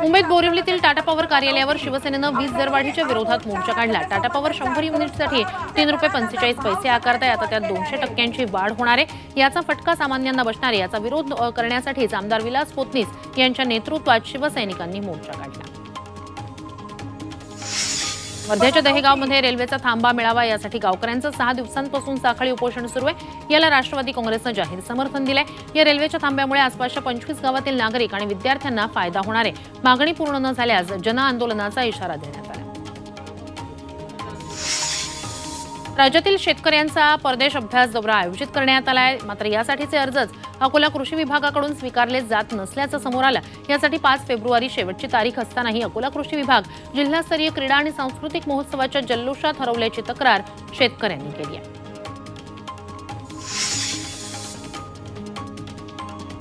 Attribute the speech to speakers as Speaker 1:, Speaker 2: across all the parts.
Speaker 1: मुंबईत बोरिवलीतील टाटा पॉवर कार्यालयावर शिवसेनेनं वीज दरवाढीच्या विरोधात मोर्चा काढला. टाटा पॉवर शंभर युनिटसाठी तीन रुपये पंचेचाळीस पैसे आकारताय. आता त्यात दोनशे टक्क्यांची वाढ होणार आहे. याचा फटका सामान्यांना बसणार आहे. याचा विरोध करण्यासाठीच आमदार विलास पोतनीस यांच्या नेतृत्वात शिवसैनिकांनी मोर्चा काढला. वर्ध्याच्या दहेगावमध्ये रेल्वेचा थांबा मिळावा यासाठी गावकऱ्यांचं सहा दिवसांपासून साखळी उपोषण सुरू आहे. याला राष्ट्रवादी काँग्रेसनं जाहीर समर्थन दिलंय. या रेल्वेच्या थांब्यामुळे आसपासच्या पंचवीस गावातील नागरिक आणि विद्यार्थ्यांना फायदा होणार आहे. मागणी पूर्ण न झाल्यास जनआंदोलनाचा इशारा देण्यात राज्यातील शेतकऱ्यांचा परदेश अभ्यास दौरा आयोजित करण्यात आला आहे मात्र यासाठीचे अर्जच अकोला कृषी विभागाकडून स्वीकारले जात नसल्याचं समोर आलं. यासाठी पाच फेब्रुवारी शेवटची तारीख असतानाही अकोला कृषी विभाग जिल्हास्तरीय क्रीडा आणि सांस्कृतिक महोत्सवाच्या जल्लोषात हरवल्याची तक्रार शेतकऱ्यांनी केली आहे.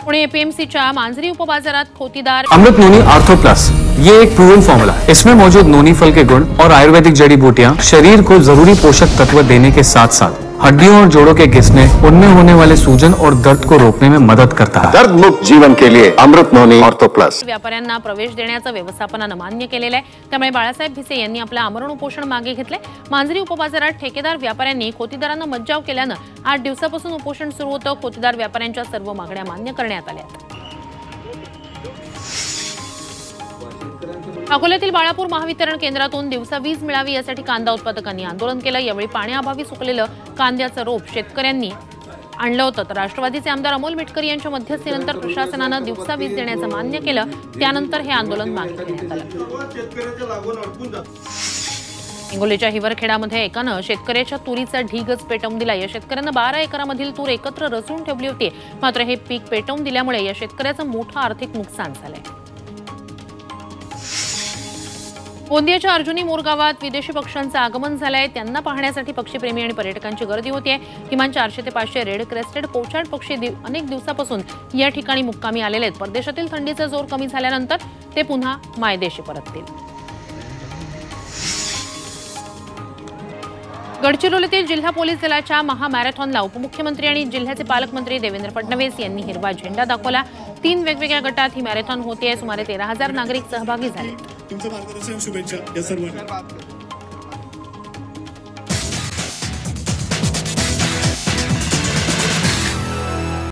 Speaker 1: पुणे एपीएमसीच्या मांजरी उपबाजारात खोतीदार
Speaker 2: अमृत नोनी आर्थो प्लस ये एक प्रूवन फॉर्मूला है। इसमें मौजूद नोनी फल के गुण और आयुर्वेदिक जड़ी बूटियाँ, शरीर को ज़रूरी पोषक तत्व देने के साथ साथ हड्डियों और जोड़ों के घिसने उनमें होने वाले सूजन और दर्द को रोकने में मदद करता है।
Speaker 3: दर्द मुक्त जीवन के लिए अमृत नोनी ऑर्थो प्लस।
Speaker 1: व्यापाऱ्यांना प्रवेश देण्याचं व्यवस्थापनानं मान्य केलेलं आहे. त्यामुळे बाळासाहेब भिसे यांनी आपलं आमरण उपोषण मागे घेतले मांजरी उपबाजारात ठेकेदार व्यापाऱ्यांनी खोतीदारांना मज्जाव केल्यानं आठ दिवसापासून उपोषण सुरू होतं. खोतीदार व्यापाऱ्यांच्या सर्व मागण्या मान्य करण्यात आल्या अकोल्यातील बाळापूर महावितरण केंद्रातून दिवसा वीज मिळावी यासाठी कांदा उत्पादकांनी आंदोलन केलं. यावेळी पाण्याअभावी सुकलेलं कांद्याचं रोप शेतकऱ्यांनी आणलं होतं. तर राष्ट्रवादीचे आमदार अमोल मिटकरी यांच्या मध्यस्थीनंतर प्रशासनानं दिवसा वीज देण्याचं मान्य केलं. त्यानंतर हे आंदोलन मागे घेण्यात आलं. हिंगोलीच्या हिवरखेडामध्ये एकानं शेतकऱ्याच्या तुरीचा ढीगच पेटवून दिला. या शेतकऱ्यानं बारा एकरामधील तूर एकत्र रचून ठेवली होती. मात्र हे पीक पेटवून दिल्यामुळे या शेतकऱ्याचं मोठं आर्थिक नुकसान झालंय. गोंदियाच्या अर्जुनी मोर गावात विदेशी पक्ष्यांचं आगमन झालंय. त्यांना पाहण्यासाठी पक्षीप्रेमी आणि पर्यटकांची गर्दी होती आहे किमान चारशे ते पाचशे रेड क्रेस्टेड पोचाड पक्षी दिव- अनेक दिवसापासून या ठिकाणी मुक्कामी आलेले आहेत. परदेशातील थंडीचा जोर कमी झाल्यानंतर ते पुन्हा मायदेशी परततील. गडचिरोलीतील जिल्हा पोलीस दलाच्या महामॅरेथॉनला उपमुख्यमंत्री आणि जिल्ह्याचे पालकमंत्री देवेंद्र फडणवीस यांनी हिरवा झेंडा दाखवला. तीन वेगवेगळ्या गटात ही मॅरेथॉन होते आहे सुमारे तेरा हजार नागरिक सहभागी झाले.
Speaker 4: तुमचं मार्गदर्शन शुभेच्छा या सर्वांना.